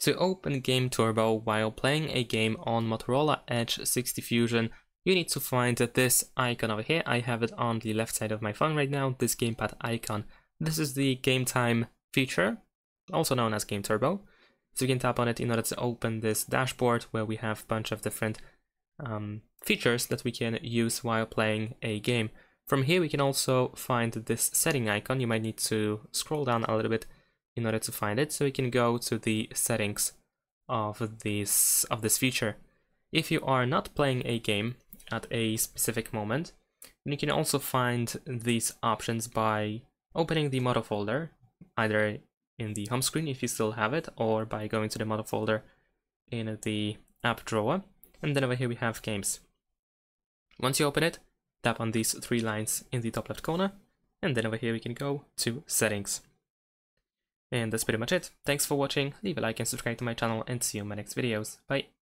To open Game Turbo while playing a game on Motorola Edge 60 Fusion, you need to find this icon over here. I have it on the left side of my phone right now, this gamepad icon. This is the Gametime feature, also known as Game Turbo. So you can tap on it in order to open this dashboard where we have a bunch of different um, features that we can use while playing a game. From here we can also find this setting icon. You might need to scroll down a little bit in order to find it. So we can go to the settings of this of this feature. If you are not playing a game at a specific moment, you can also find these options by opening the Moto folder, either in the home screen if you still have it, or by going to the Moto folder in the app drawer. And then over here we have games. Once you open it, tap on these three lines in the top left corner, and then over here we can go to settings. And that's pretty much it. Thanks for watching, leave a like and subscribe to my channel and see you in my next videos. Bye!